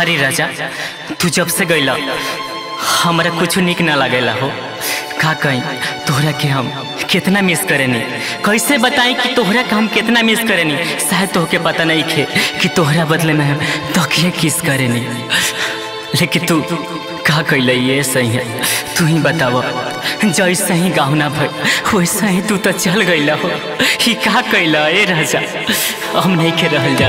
हरे राजा, तू जब से गईला हमारा कुछ निक ना लगेला हो। का कहीं तोहरा के हम कितना मिस करेनी। कैसे बताई कि तोहरा के हम कितना मिस करेनी? शायद तोहके पता नहीं खे कि तोहरा बदले में हम तोके किस करेनी। लेकिन तू का कैल ये सही है। तू ही बताव, जैसे ही गाहुना भई वैसे ही तू तो चल गईला हो। ही का कैला ए राजा, हम नहीं के रहल जा।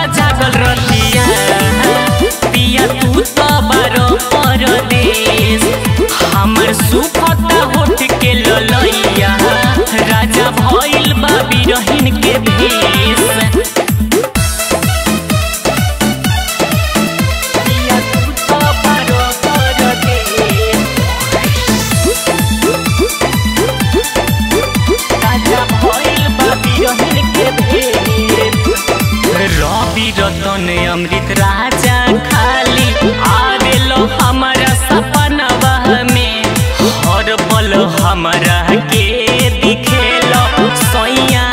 बीतत जागल रतिया पिया तू तो बारो परदेश हमर सुखत होठ के ललैया। राजा भइल बा बिरहिन के भेष।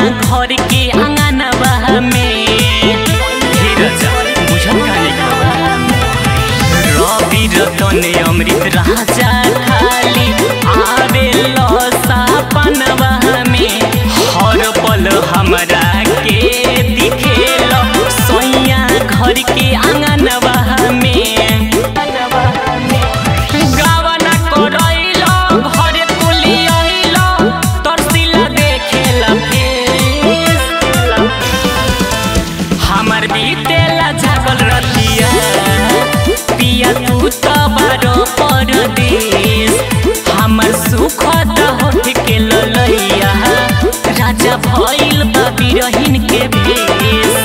घर के आंगनवा में रवि रतन अमृत राजा। बीतेला जागल रतिया पिया तू तो बारो परदेश हमर सुख ललैया राजा भइल बा बिरहिन के भेष